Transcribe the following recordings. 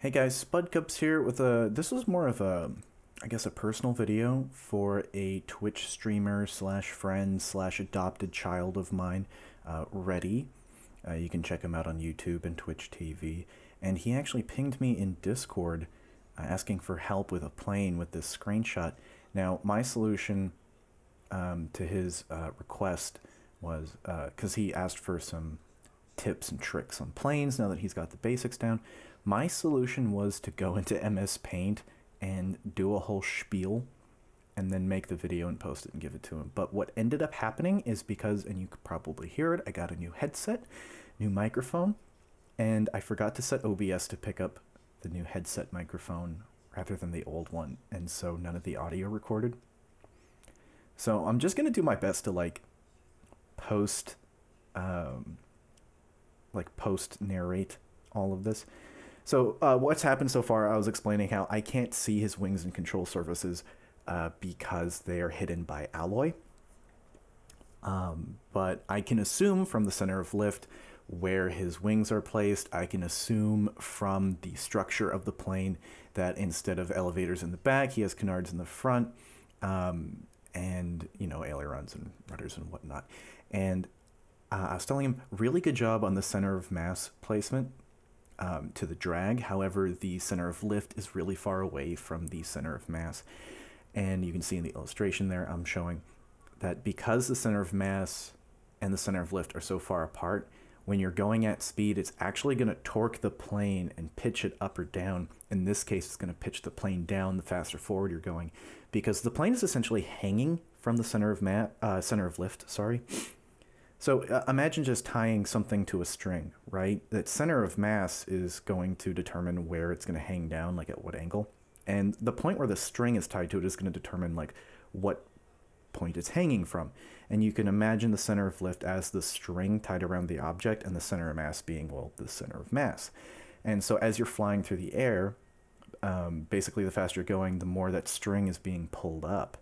Hey guys, Spudcubs here with a. This is more of a, I guess, a personal video for a Twitch streamer slash friend slash adopted child of mine, uh, ReDy. Uh, you can check him out on YouTube and Twitch TV. And he actually pinged me in Discord uh, asking for help with a plane with this screenshot. Now, my solution um, to his uh, request was because he asked for some tips and tricks on planes now that he's got the basics down. My solution was to go into MS Paint and do a whole spiel and then make the video and post it and give it to him. But what ended up happening is because, and you could probably hear it, I got a new headset, new microphone, and I forgot to set OBS to pick up the new headset microphone rather than the old one, and so none of the audio recorded. So I'm just gonna do my best to like post, um, like post narrate all of this. So uh, what's happened so far? I was explaining how I can't see his wings and control surfaces uh, because they are hidden by alloy. Um, but I can assume from the center of lift where his wings are placed. I can assume from the structure of the plane that instead of elevators in the back, he has canards in the front, um, and you know ailerons and rudders and whatnot. And uh, I was telling him, really good job on the center of mass placement um, to the drag. However, the center of lift is really far away from the center of mass. And you can see in the illustration there, I'm showing that because the center of mass and the center of lift are so far apart, when you're going at speed, it's actually going to torque the plane and pitch it up or down. In this case, it's going to pitch the plane down the faster forward you're going, because the plane is essentially hanging from the center of uh, center of lift. Sorry. So uh, imagine just tying something to a string, right? That center of mass is going to determine where it's going to hang down, like at what angle, and the point where the string is tied to it is going to determine like what point it's hanging from. And you can imagine the center of lift as the string tied around the object and the center of mass being, well, the center of mass. And so as you're flying through the air, um, basically the faster you're going, the more that string is being pulled up,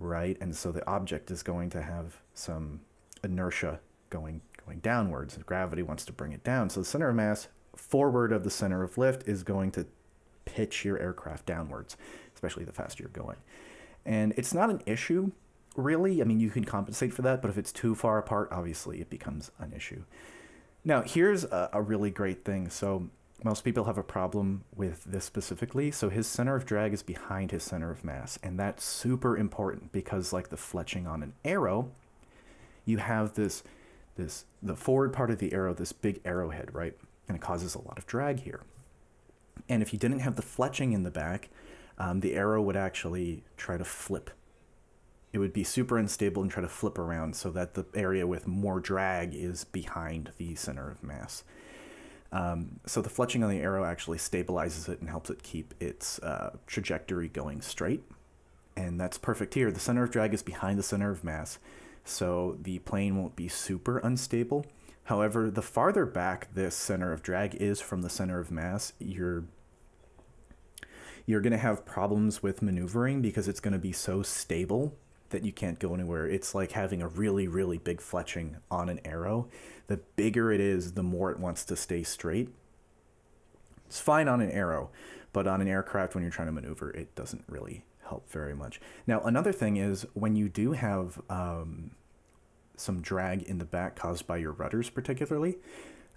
right? And so the object is going to have some inertia going going downwards. Gravity wants to bring it down. So the center of mass forward of the center of lift is going to pitch your aircraft downwards, especially the faster you're going. And it's not an issue really. I mean, you can compensate for that, but if it's too far apart, obviously it becomes an issue. Now, here's a, a really great thing. So, most people have a problem with this specifically. So, his center of drag is behind his center of mass, and that's super important because, like the fletching on an arrow, you have this, this the forward part of the arrow, this big arrowhead, right? And it causes a lot of drag here. And if you didn't have the fletching in the back, um, the arrow would actually try to flip it would be super unstable and try to flip around so that the area with more drag is behind the center of mass. Um, so the fletching on the arrow actually stabilizes it and helps it keep its uh, trajectory going straight. And that's perfect here. The center of drag is behind the center of mass, so the plane won't be super unstable. However, the farther back this center of drag is from the center of mass, you're you're going to have problems with maneuvering because it's going to be so stable that you can't go anywhere. It's like having a really, really big fletching on an arrow. The bigger it is, the more it wants to stay straight. It's fine on an arrow, but on an aircraft, when you're trying to maneuver, it doesn't really help very much. Now, another thing is when you do have um, some drag in the back caused by your rudders, particularly,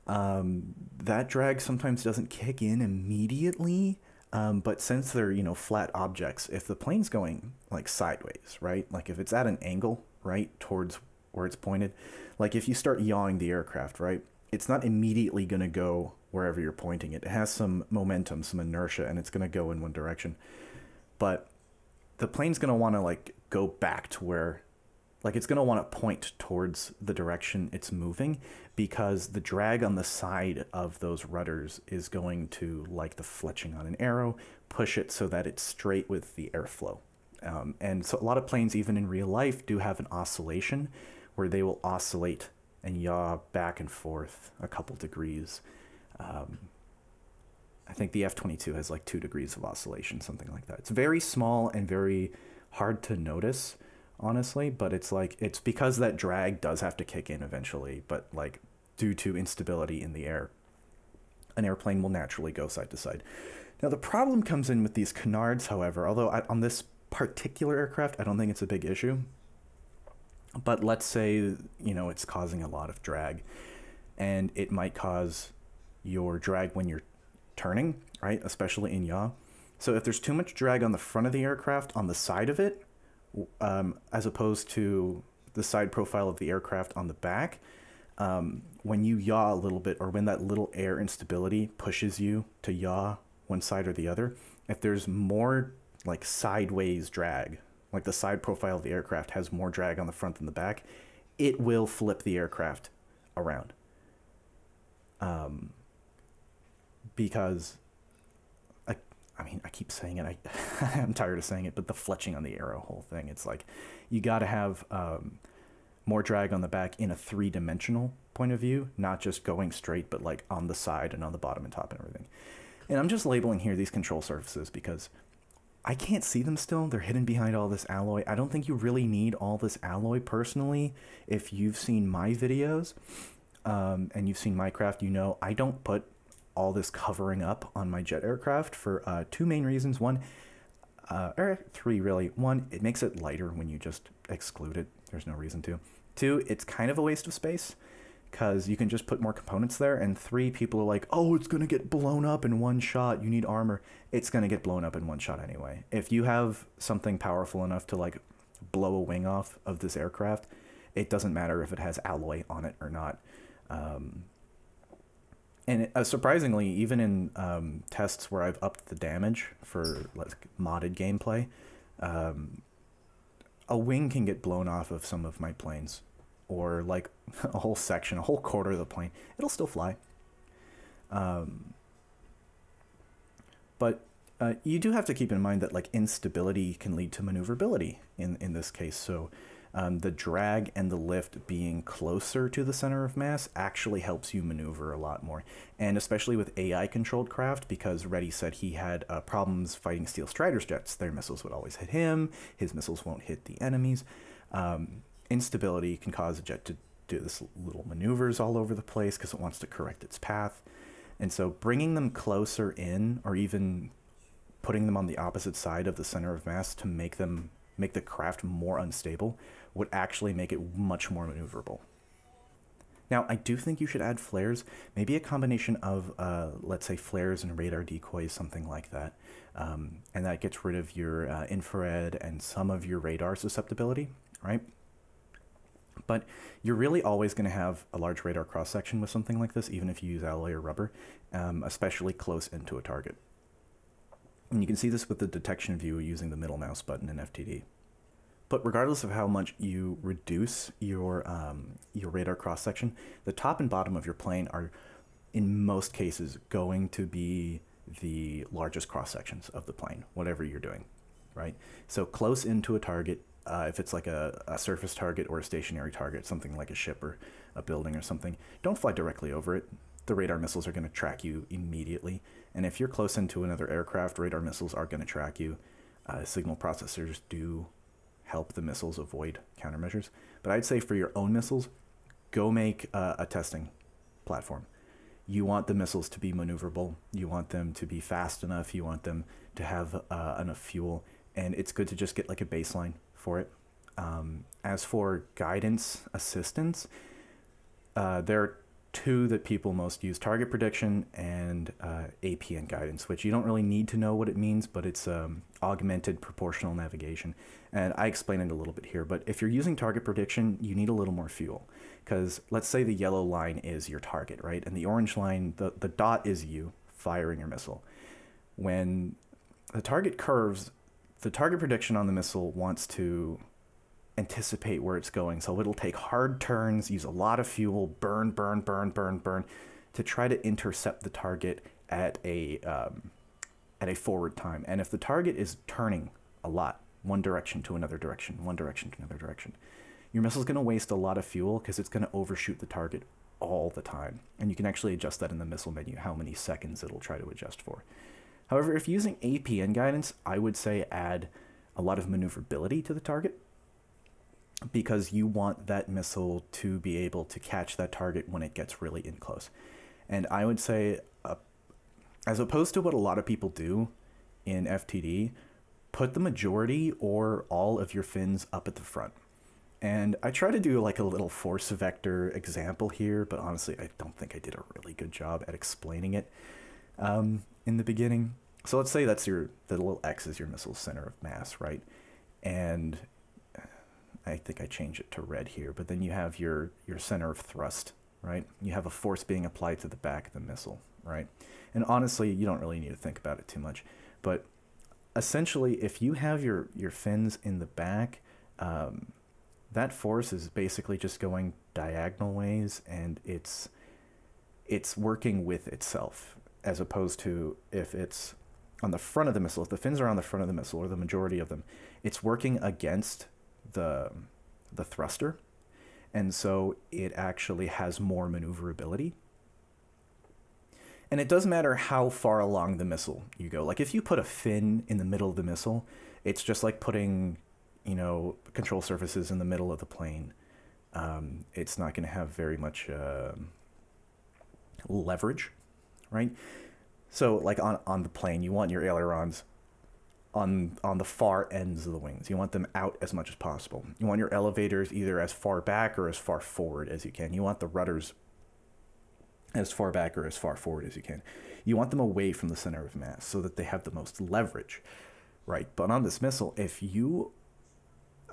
um, that drag sometimes doesn't kick in immediately um, but since they're, you know, flat objects, if the plane's going like sideways, right? Like if it's at an angle, right, towards where it's pointed, like if you start yawing the aircraft, right, it's not immediately going to go wherever you're pointing it. It has some momentum, some inertia, and it's going to go in one direction. But the plane's going to want to like go back to where like it's going to want to point towards the direction it's moving because the drag on the side of those rudders is going to, like the fletching on an arrow, push it so that it's straight with the airflow. Um, and so a lot of planes, even in real life, do have an oscillation where they will oscillate and yaw back and forth a couple degrees. Um, I think the F 22 has like two degrees of oscillation, something like that. It's very small and very hard to notice honestly, but it's like it's because that drag does have to kick in eventually, but like due to instability in the air. an airplane will naturally go side to side. Now, the problem comes in with these canards, however, although I, on this particular aircraft, I don't think it's a big issue. But let's say, you know, it's causing a lot of drag, and it might cause your drag when you're turning, right? Especially in yaw. So if there's too much drag on the front of the aircraft, on the side of it, um, as opposed to the side profile of the aircraft on the back, um, when you yaw a little bit or when that little air instability pushes you to yaw one side or the other, if there's more like sideways drag, like the side profile of the aircraft has more drag on the front than the back, it will flip the aircraft around. Um, because keep saying it. I, I'm tired of saying it, but the fletching on the arrow whole thing, it's like you got to have um, more drag on the back in a three dimensional point of view, not just going straight, but like on the side and on the bottom and top and everything. And I'm just labeling here these control surfaces because I can't see them still. They're hidden behind all this alloy. I don't think you really need all this alloy personally. If you've seen my videos um, and you've seen Minecraft, you know I don't put all this covering up on my jet aircraft for uh, two main reasons. One, uh, or three really. One, it makes it lighter when you just exclude it. There's no reason to. Two, it's kind of a waste of space because you can just put more components there. And three, people are like, oh, it's going to get blown up in one shot. You need armor. It's going to get blown up in one shot anyway. If you have something powerful enough to like blow a wing off of this aircraft, it doesn't matter if it has alloy on it or not. Um, and uh, surprisingly, even in um, tests where I've upped the damage for like modded gameplay, um, a wing can get blown off of some of my planes, or like a whole section, a whole quarter of the plane. It'll still fly. Um, but uh, you do have to keep in mind that like instability can lead to maneuverability in in this case. So um, the drag and the lift being closer to the center of mass actually helps you maneuver a lot more. And especially with AI controlled craft, because ReDy said he had uh, problems fighting Steel Strider's jets. Their missiles would always hit him, his missiles won't hit the enemies. Um, instability can cause a jet to do this little maneuvers all over the place because it wants to correct its path. And so bringing them closer in or even putting them on the opposite side of the center of mass to make them make the craft more unstable would actually make it much more maneuverable. Now, I do think you should add flares, maybe a combination of, uh, let's say, flares and radar decoys, something like that. Um, and that gets rid of your uh, infrared and some of your radar susceptibility, right? But you're really always going to have a large radar cross section with something like this, even if you use alloy or rubber, um, especially close into a target. And you can see this with the detection view using the middle mouse button in FTD. But regardless of how much you reduce your, um, your radar cross section, the top and bottom of your plane are, in most cases, going to be the largest cross sections of the plane, whatever you're doing, right? So close into a target, uh, if it's like a, a surface target or a stationary target, something like a ship or a building or something, don't fly directly over it. The radar missiles are going to track you immediately. And if you're close into another aircraft, radar missiles are going to track you. Uh, signal processors do help the missiles avoid countermeasures. But I'd say for your own missiles, go make uh, a testing platform. You want the missiles to be maneuverable. You want them to be fast enough. You want them to have uh, enough fuel. And it's good to just get like a baseline for it. Um, as for guidance assistance, uh, there two that people most use target prediction and uh, APN guidance, which you don't really need to know what it means, but it's um, augmented proportional navigation. And I explain it a little bit here, but if you're using target prediction, you need a little more fuel. Because let's say the yellow line is your target, right? And the orange line, the, the dot is you firing your missile. When the target curves, the target prediction on the missile wants to anticipate where it's going. So it'll take hard turns, use a lot of fuel, burn, burn, burn, burn, burn, to try to intercept the target at a um, at a forward time. And if the target is turning a lot, one direction to another direction, one direction to another direction. Your missile's going to waste a lot of fuel because it's going to overshoot the target all the time. And you can actually adjust that in the missile menu, how many seconds it'll try to adjust for. However, if using APN guidance, I would say add a lot of maneuverability to the target because you want that missile to be able to catch that target when it gets really in close. And I would say, uh, as opposed to what a lot of people do in FTD, put the majority or all of your fins up at the front. And I try to do like a little force vector example here, but honestly, I don't think I did a really good job at explaining it um, in the beginning. So let's say that's your, the little X is your missile's center of mass, right? And I think I change it to red here, but then you have your, your center of thrust, right? You have a force being applied to the back of the missile, right? And honestly, you don't really need to think about it too much. But essentially, if you have your, your fins in the back, um, that force is basically just going diagonal ways and it's it's working with itself as opposed to if it's on the front of the missile if the fins are on the front of the missile or the majority of them it's working against the the thruster. And so it actually has more maneuverability. And it doesn't matter how far along the missile you go. Like if you put a fin in the middle of the missile it's just like putting you know, control surfaces in the middle of the plane, um, it's not going to have very much uh, leverage, right? So, like on, on the plane, you want your ailerons on on the far ends of the wings. You want them out as much as possible. You want your elevators either as far back or as far forward as you can. You want the rudders as far back or as far forward as you can. You want them away from the center of mass so that they have the most leverage, right? But on this missile, if you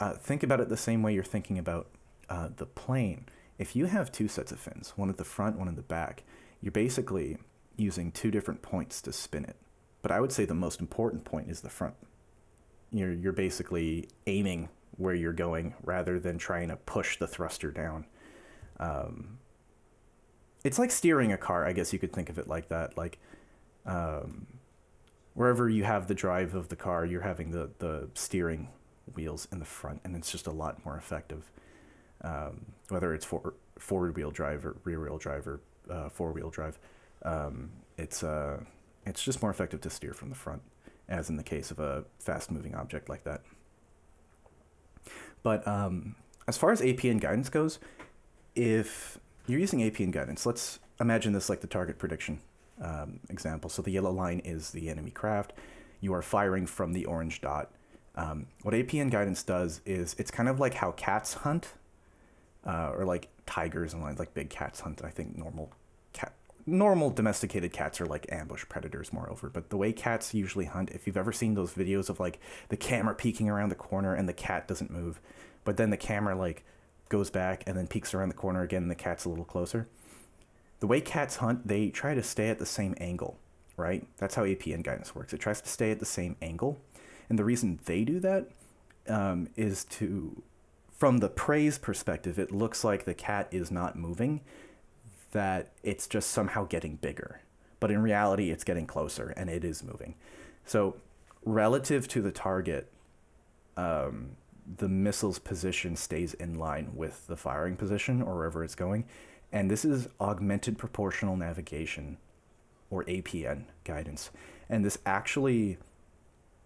uh, think about it the same way you're thinking about uh, the plane. If you have two sets of fins, one at the front, one in the back, you're basically using two different points to spin it. But I would say the most important point is the front. You're, you're basically aiming where you're going rather than trying to push the thruster down. Um, it's like steering a car, I guess you could think of it like that. Like um, wherever you have the drive of the car, you're having the, the steering wheels in the front, and it's just a lot more effective. Um, whether it's for forward wheel drive or rear wheel drive or uh, four wheel drive, um, it's uh, it's just more effective to steer from the front, as in the case of a fast moving object like that. But um, as far as APN guidance goes, if you're using APN guidance, let's imagine this like the target prediction um, example. So the yellow line is the enemy craft. You are firing from the orange dot um, what APN guidance does is it's kind of like how cats hunt, uh, or like tigers and like big cats hunt. I think normal normal domesticated cats are like ambush predators, moreover. But the way cats usually hunt, if you've ever seen those videos of like the camera peeking around the corner and the cat doesn't move, but then the camera like goes back and then peeks around the corner again and the cat's a little closer. The way cats hunt, they try to stay at the same angle, right? That's how APN guidance works. It tries to stay at the same angle and the reason they do that um, is to, from the prey's perspective, it looks like the cat is not moving, that it's just somehow getting bigger. But in reality, it's getting closer and it is moving. So, relative to the target, um, the missile's position stays in line with the firing position or wherever it's going. And this is augmented proportional navigation or APN guidance. And this actually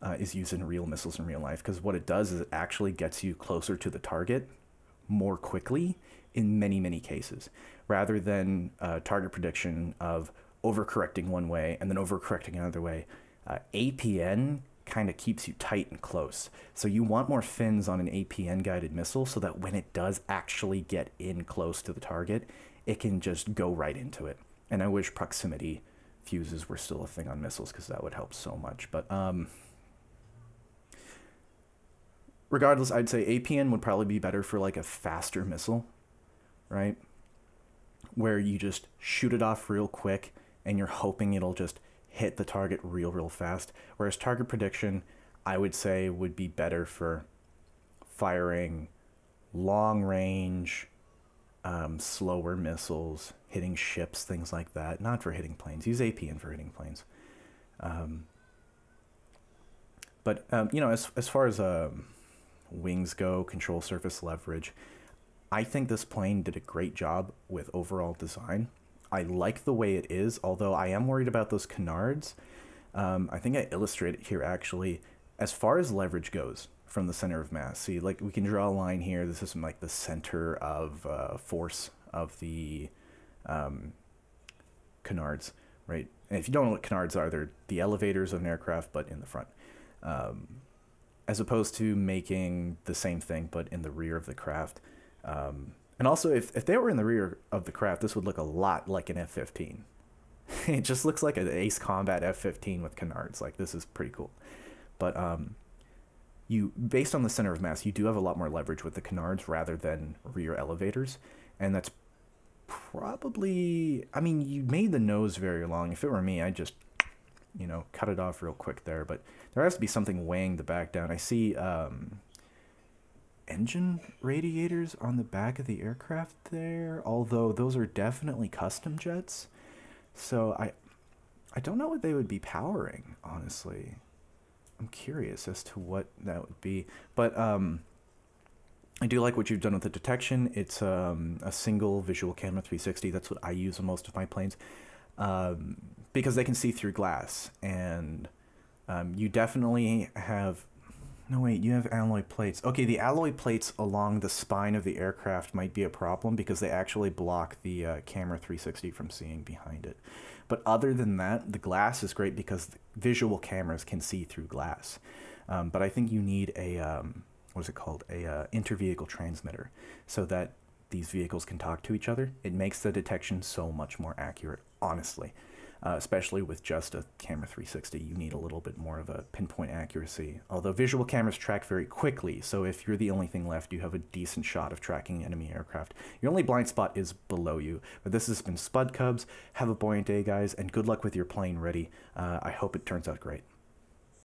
uh, is used in real missiles in real life because what it does is it actually gets you closer to the target more quickly in many, many cases rather than target prediction of overcorrecting one way and then overcorrecting another way. Uh, APN kind of keeps you tight and close. So you want more fins on an APN guided missile so that when it does actually get in close to the target, it can just go right into it. And I wish proximity fuses were still a thing on missiles because that would help so much. But um, regardless, I'd say APN would probably be better for like a faster missile, right? Where you just shoot it off real quick and you're hoping it'll just hit the target real, real fast. Whereas target prediction, I would say, would be better for firing long range, um, slower missiles, hitting ships, things like that. Not for hitting planes. Use APN for hitting planes. Um, but um, you know, as as far as um, wings go, control surface leverage. I think this plane did a great job with overall design. I like the way it is, although I am worried about those canards. Um, I think I illustrate it here actually. As far as leverage goes from the center of mass, see, like we can draw a line here. This is like the center of uh, force of the um, canards, right? And if you don't know what canards are, they're the elevators of an aircraft, but in the front. Um, as opposed to making the same thing, but in the rear of the craft. Um, and also, if, if they were in the rear of the craft, this would look a lot like an F 15. it just looks like an Ace Combat F 15 with canards. Like, this is pretty cool. But um, you, based on the center of mass, you do have a lot more leverage with the canards rather than rear elevators. And that's probably, I mean, you made the nose very long. If it were me, I'd just, you know, cut it off real quick there. But there has to be something weighing the back down. I see um, engine radiators on the back of the aircraft there, although those are definitely custom jets. So I, I don't know what they would be powering, honestly. I'm curious as to what that would be. But um, I do like what you've done with the detection. It's um, a single visual camera 360. That's what I use on most of my planes um, because they can see through glass. And um, you definitely have. No, wait, you have alloy plates. Okay, the alloy plates along the spine of the aircraft might be a problem because they actually block the uh, camera 360 from seeing behind it. But other than that, the glass is great because visual cameras can see through glass. Um, but I think you need a um, what is it called a uh, intervehicle transmitter so that these vehicles can talk to each other. It makes the detection so much more accurate, honestly uh, especially with just a camera 360 you need a little bit more of a pinpoint accuracy. Although visual cameras track very quickly so if you're the only thing left you have a decent shot of tracking enemy aircraft. Your only blind spot is below you. But this has been Spudcubs. Have a buoyant day guys and good luck with your plane ReDy. Uh, i hope it turns out great